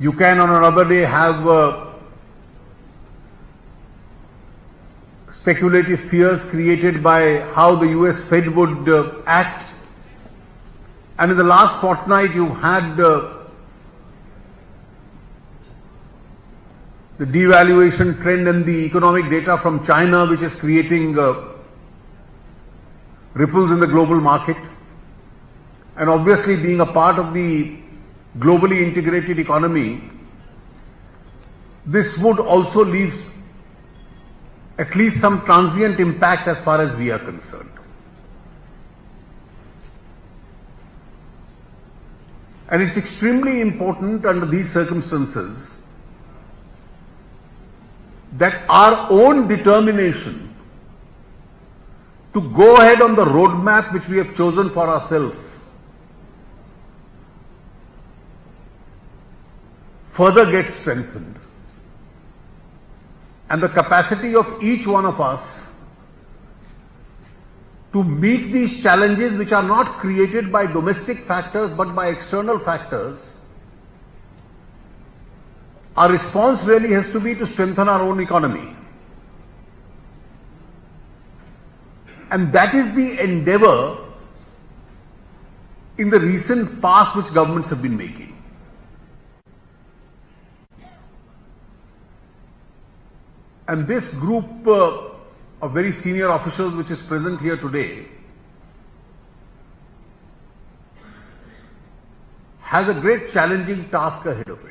You can on another day have uh, speculative fears created by how the US Fed would uh, act. And in the last fortnight, you've had uh, the devaluation trend and the economic data from China, which is creating uh, ripples in the global market. And obviously, being a part of the globally integrated economy, this would also leave at least some transient impact as far as we are concerned. And it's extremely important under these circumstances that our own determination to go ahead on the roadmap which we have chosen for ourselves further gets strengthened. And the capacity of each one of us to meet these challenges which are not created by domestic factors but by external factors, our response really has to be to strengthen our own economy. And that is the endeavor in the recent past which governments have been making. And this group uh, of very senior officials which is present here today has a great challenging task ahead of it.